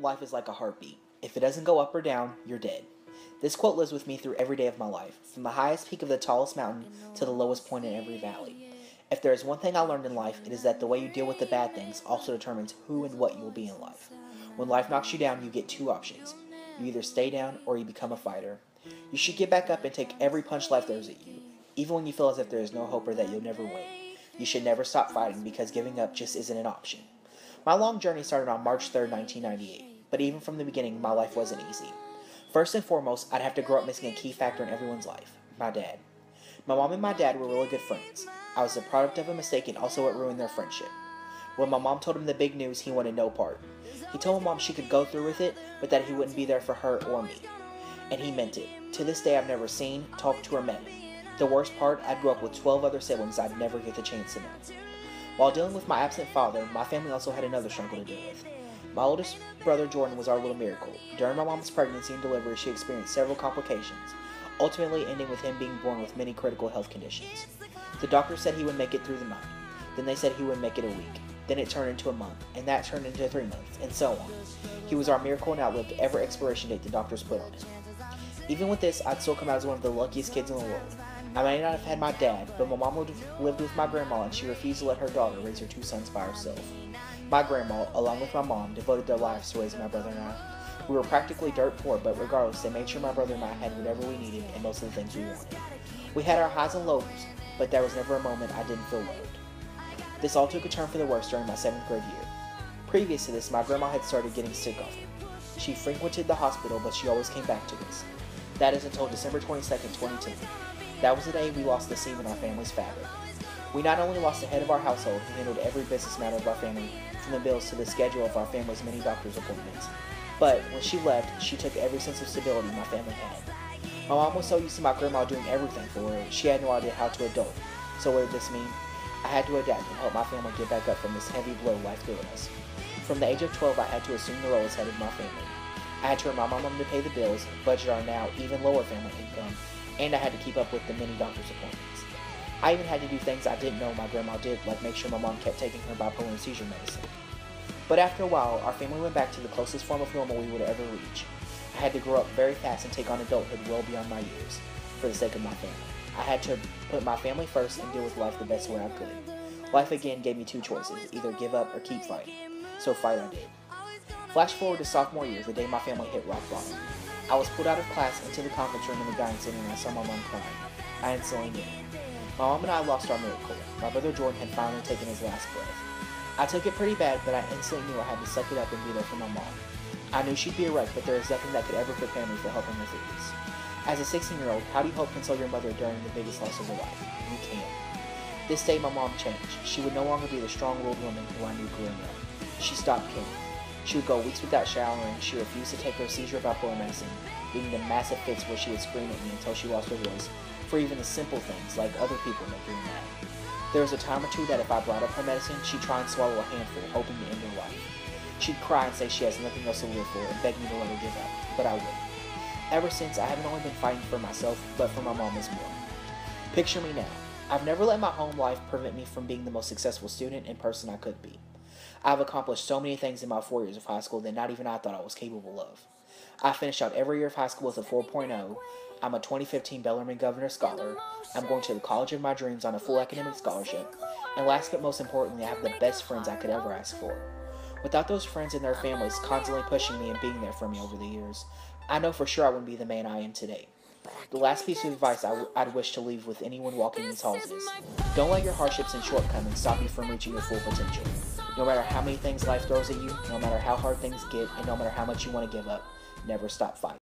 life is like a heartbeat. If it doesn't go up or down, you're dead. This quote lives with me through every day of my life, from the highest peak of the tallest mountain to the lowest point in every valley. If there is one thing I learned in life, it is that the way you deal with the bad things also determines who and what you will be in life. When life knocks you down, you get two options. You either stay down or you become a fighter. You should get back up and take every punch life throws at you, even when you feel as if there is no hope or that you'll never win. You should never stop fighting because giving up just isn't an option. My long journey started on March 3, 1998, but even from the beginning, my life wasn't easy. First and foremost, I'd have to grow up missing a key factor in everyone's life my dad. My mom and my dad were really good friends. I was the product of a mistake and also what ruined their friendship. When my mom told him the big news, he wanted no part. He told my mom she could go through with it, but that he wouldn't be there for her or me. And he meant it. To this day, I've never seen, talked to, or met him. The worst part, I grew up with 12 other siblings I'd never get the chance to know. While dealing with my absent father, my family also had another struggle to deal with. My oldest brother Jordan was our little miracle. During my mom's pregnancy and delivery, she experienced several complications, ultimately ending with him being born with many critical health conditions. The doctor said he would make it through the month. Then they said he would make it a week. Then it turned into a month, and that turned into three months, and so on. He was our miracle and outlived every expiration date the doctors put on him. Even with this, I'd still come out as one of the luckiest kids in the world. I may not have had my dad, but my mom lived with my grandma and she refused to let her daughter raise her two sons by herself. My grandma, along with my mom, devoted their lives to raising my brother and I. We were practically dirt poor, but regardless, they made sure my brother and I had whatever we needed and most of the things we wanted. We had our highs and lows, but there was never a moment I didn't feel loved. This all took a turn for the worse during my seventh grade year. Previous to this, my grandma had started getting sick often. She frequented the hospital, but she always came back to us. That is until December 22nd, 2010. That was the day we lost the seam in our family's fabric. We not only lost the head of our household who handled every business matter of our family, from the bills to the schedule of our family's many doctor's appointments, but when she left, she took every sense of stability my family had. My mom was so used to my grandma doing everything for her, she had no idea how to adult. So what did this mean? I had to adapt and help my family get back up from this heavy blow life threw at us. From the age of 12, I had to assume the role as head of my family. I had to remind my mom to pay the bills, budget our now even lower family income, and I had to keep up with the many doctor's appointments. I even had to do things I didn't know my grandma did, like make sure my mom kept taking her bipolar and seizure medicine. But after a while, our family went back to the closest form of normal we would ever reach. I had to grow up very fast and take on adulthood well beyond my years, for the sake of my family. I had to put my family first and deal with life the best way I could. Life again gave me two choices, either give up or keep fighting. So fight I did. Flash forward to sophomore year, the day my family hit rock bottom. I was pulled out of class into the conference room in the guidance center and I saw my mom crying. I instantly knew. My mom and I lost our miracle. My brother Jordan had finally taken his last breath. I took it pretty bad, but I instantly knew I had to suck it up and be there for my mom. I knew she'd be a wreck, but there is nothing that could ever prepare me for helping her through this. As a 16 year old, how do you help console your mother during the biggest loss of her life? You can't. This day, my mom changed. She would no longer be the strong willed woman who I knew growing up. She stopped caring. She would go weeks without showering. She refused to take her seizure bipolar medicine, leading to massive fits where she would scream at me until she lost her voice, for even the simple things like other people making her mad. There was a time or two that if I brought up her medicine, she'd try and swallow a handful, hoping to end her life. She'd cry and say she has nothing else to live for and beg me to let her give up, but I wouldn't. Ever since, I haven't only been fighting for myself, but for my mom as well. Picture me now. I've never let my home life prevent me from being the most successful student and person I could be. I've accomplished so many things in my four years of high school that not even I thought I was capable of. I finished out every year of high school with a 4.0. I'm a 2015 Bellarmine Governor Scholar. I'm going to the college of my dreams on a full academic scholarship. And last but most importantly, I have the best friends I could ever ask for. Without those friends and their families constantly pushing me and being there for me over the years, I know for sure I wouldn't be the man I am today. The last piece of advice I w- I'd wish to leave with anyone walking these halls is don't let your hardships and shortcomings stop you from reaching your full potential. No matter how many things life throws at you, no matter how hard things get, and no matter how much you want to give up, never stop fighting.